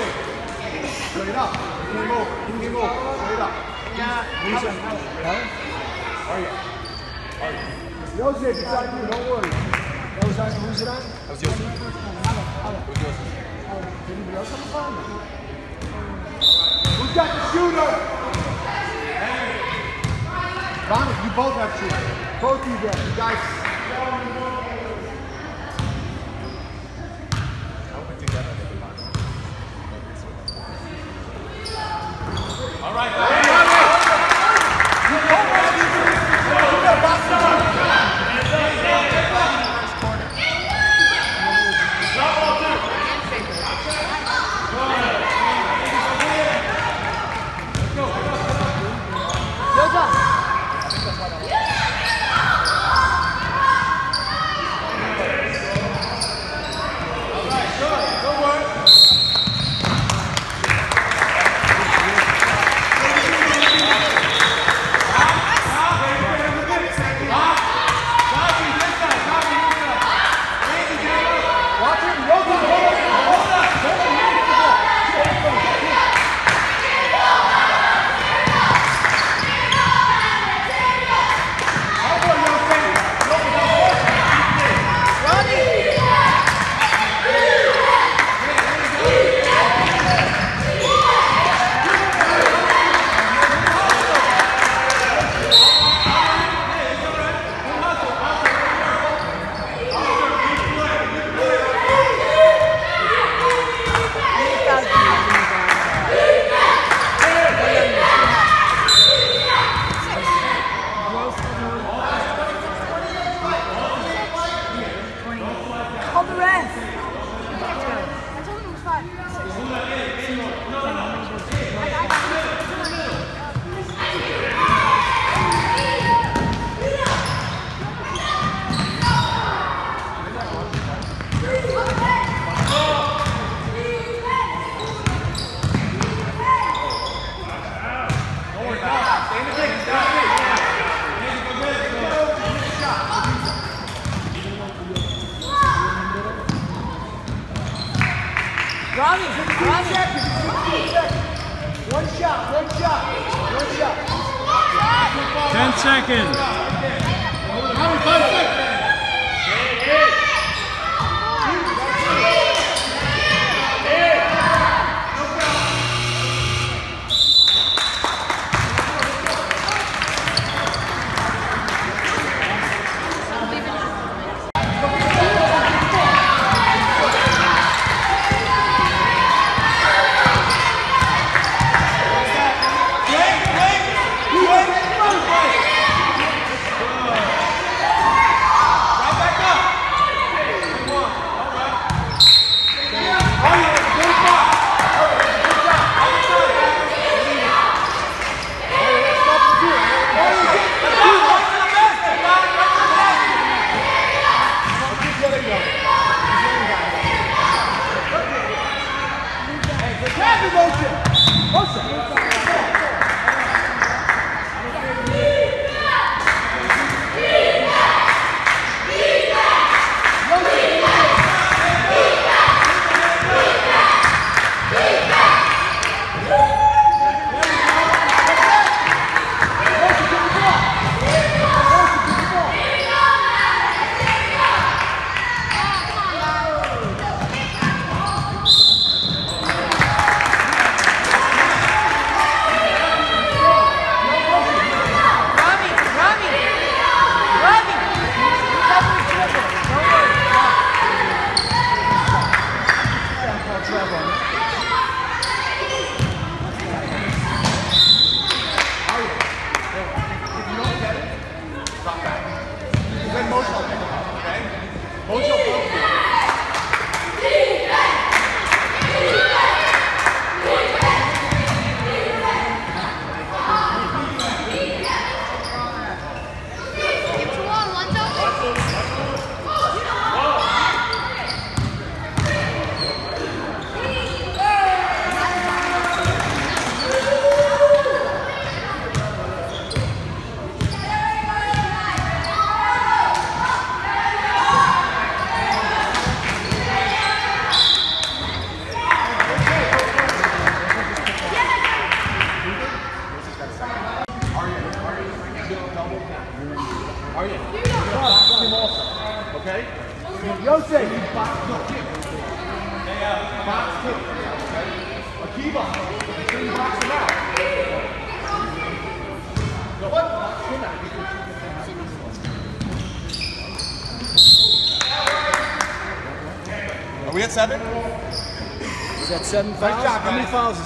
Yosef. Straight up. Game over. Game over. Straight up. Yeah. Lisa. Huh? Are you? Are you? Yosef, it's on you. Don't worry. That was on who's it on? That was Yosef. Who's Yosef? Anybody else on the phone? Who's got the shooter? Hey. Ronald, you both have shooters. Both of you guys. You guys.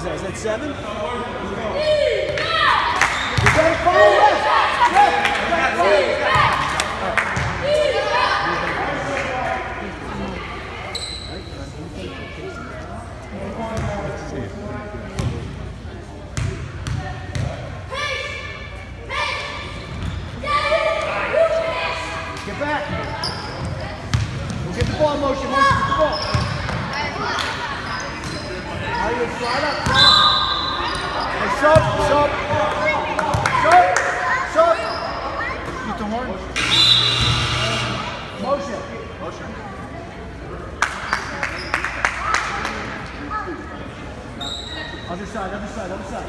that? Is that seven? other side, other side.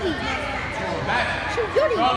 Goody. Shoot Goody. Throw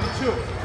number two.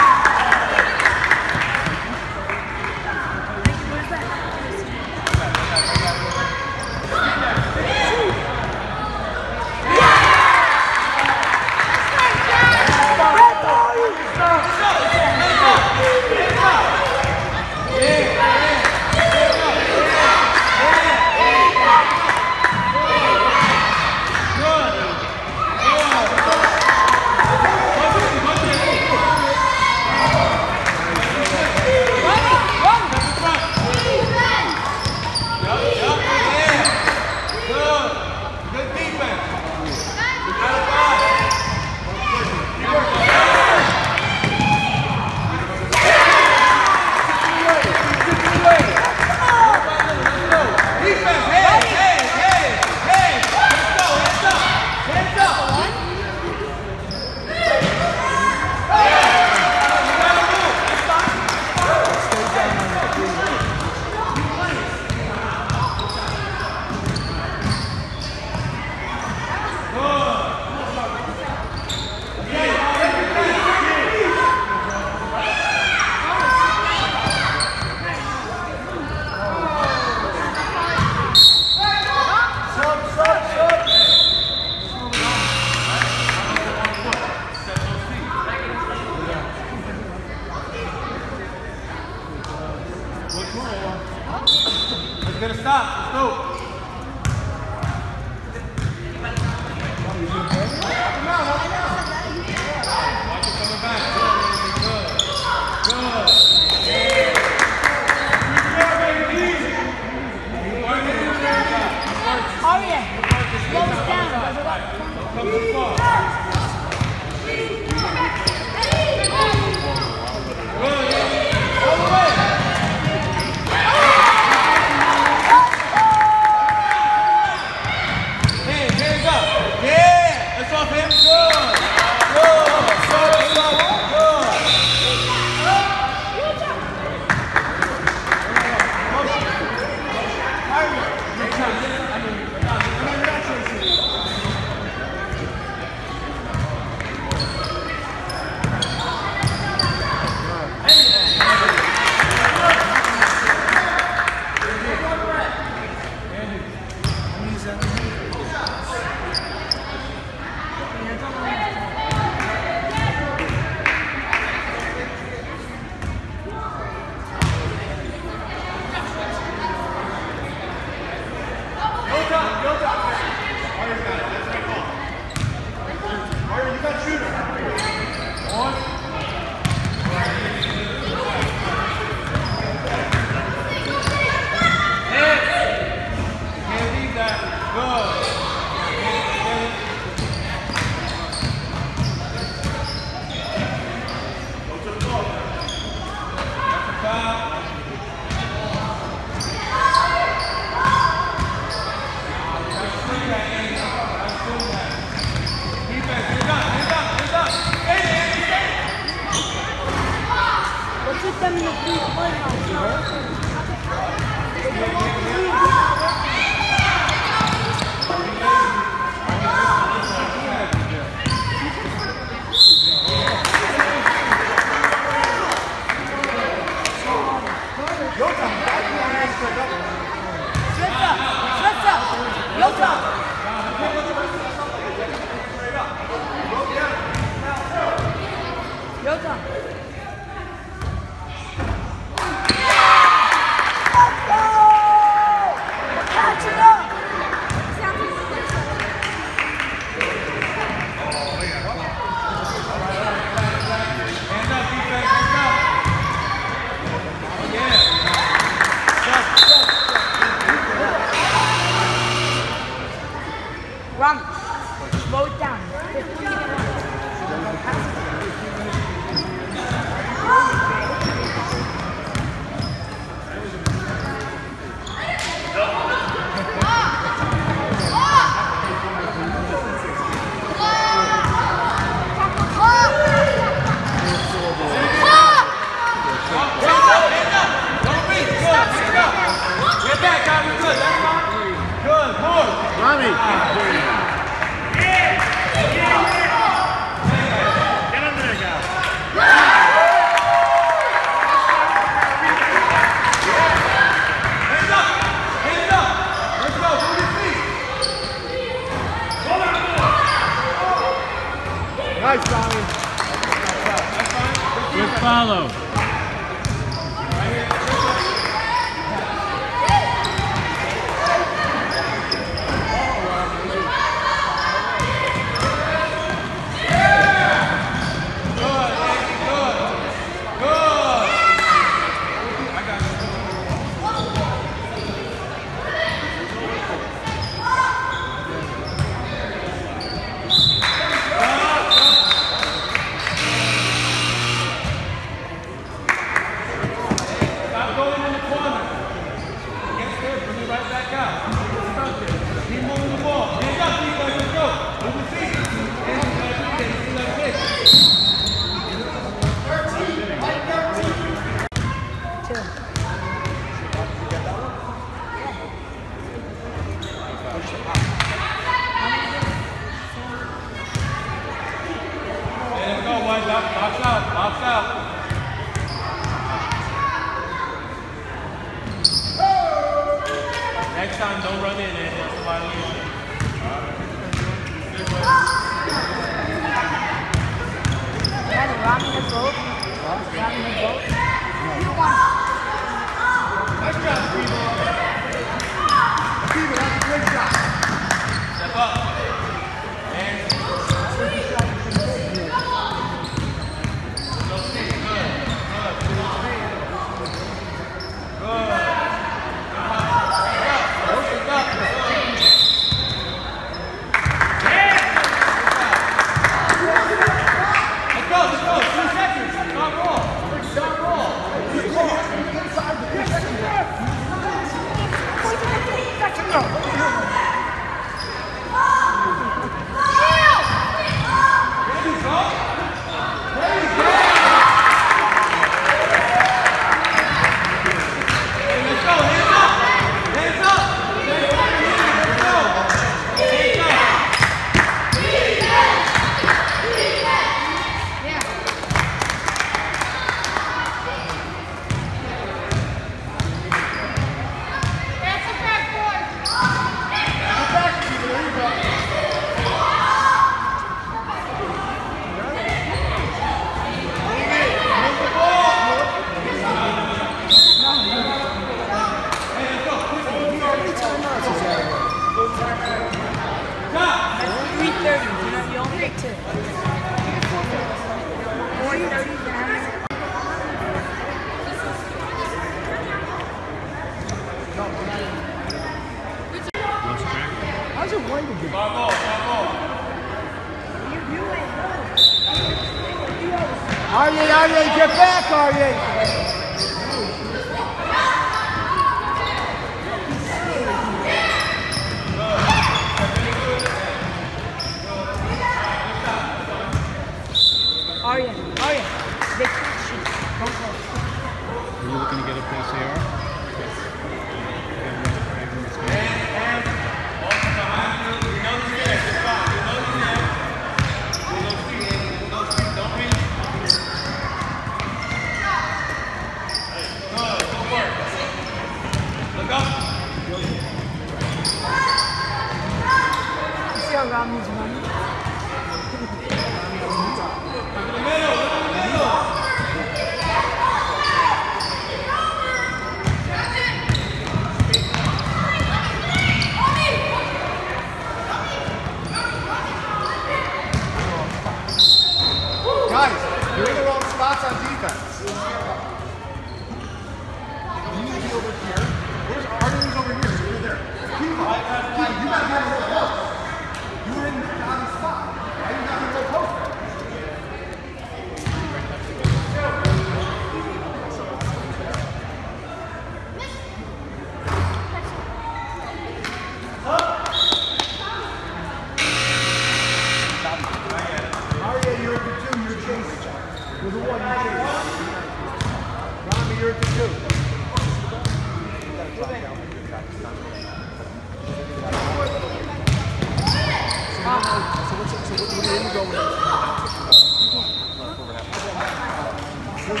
Bákan,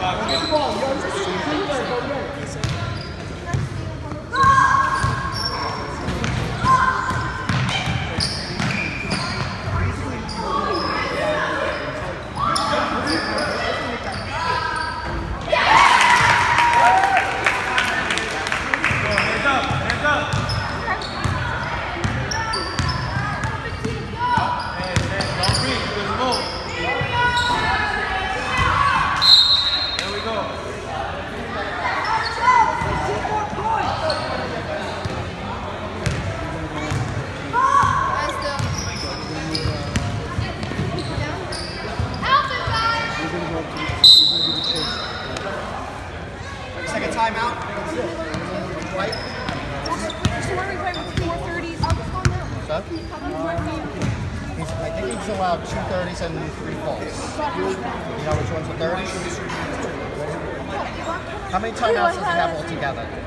bákan. allow two 30s and three falls. You know which one's How many timeouts does he have altogether?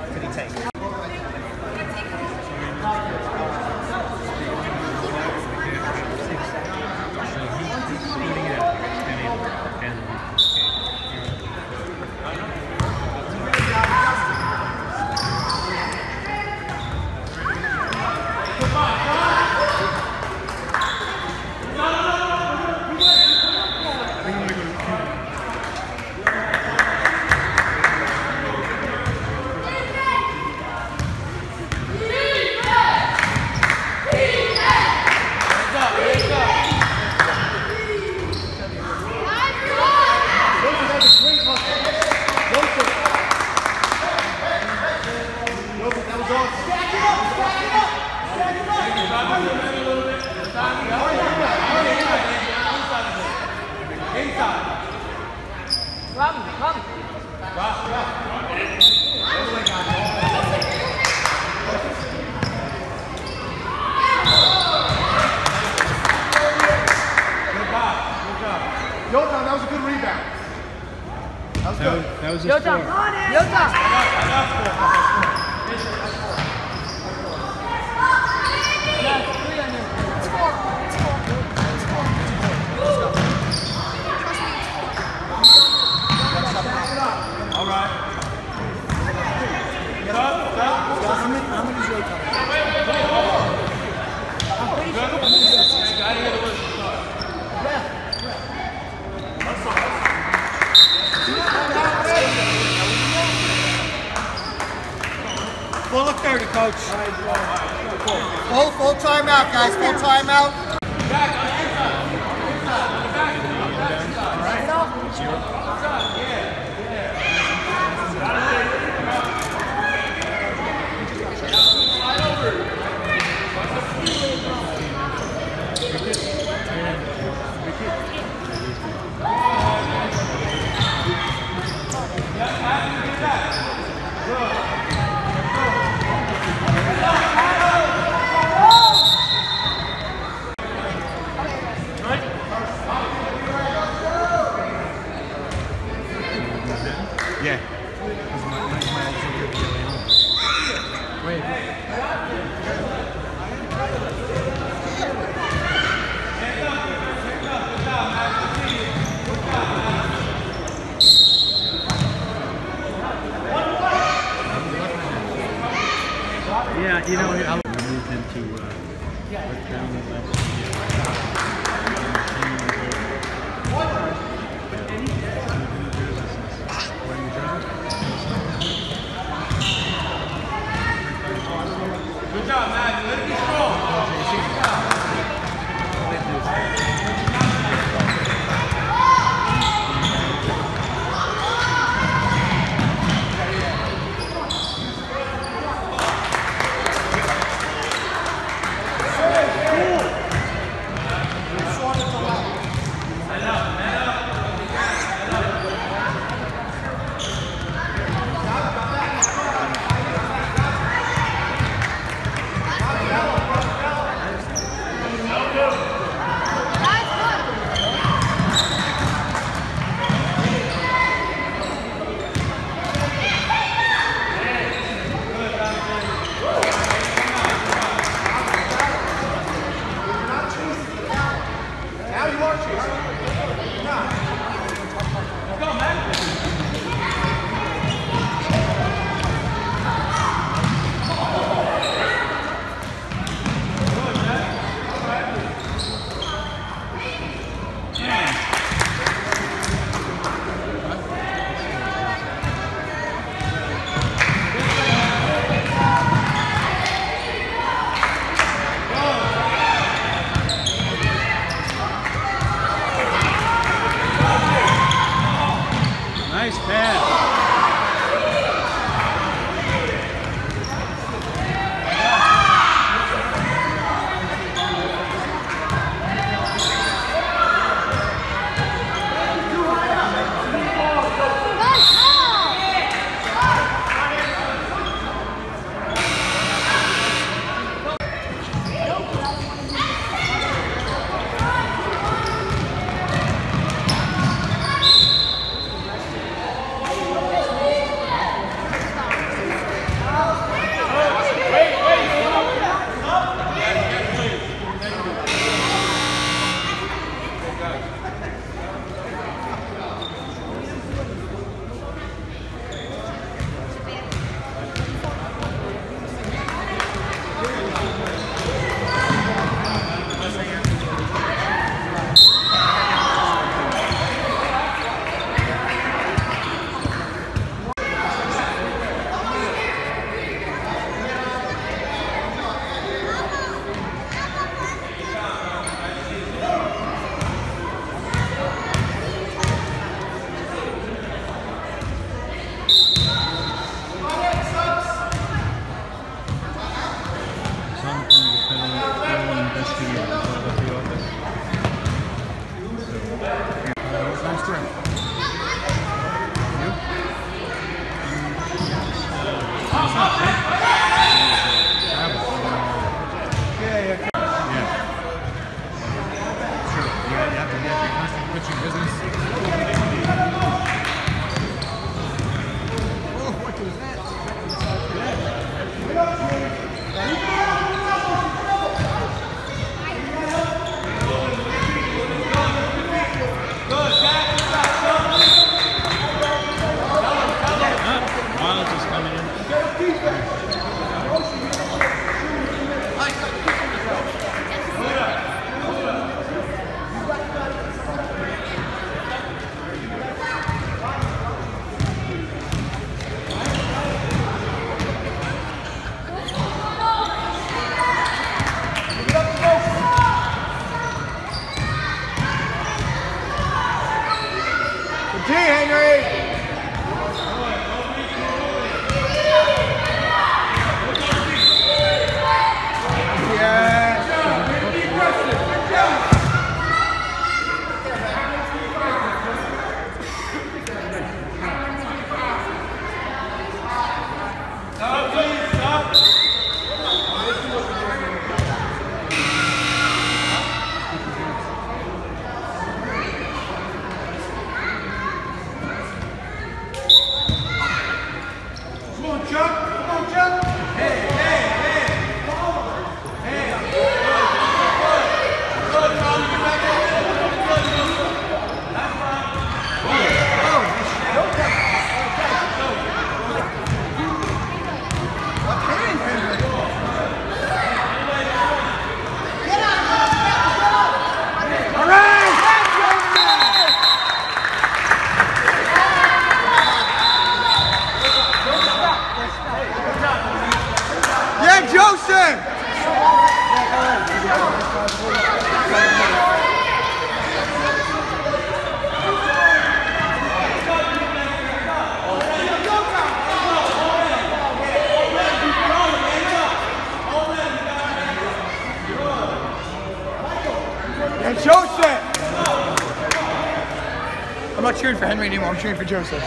cheering for Henry anymore, I'm cheering for Joseph.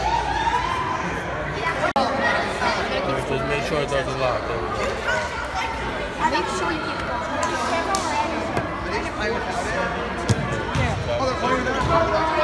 Just make sure it doesn't lock. Make sure you.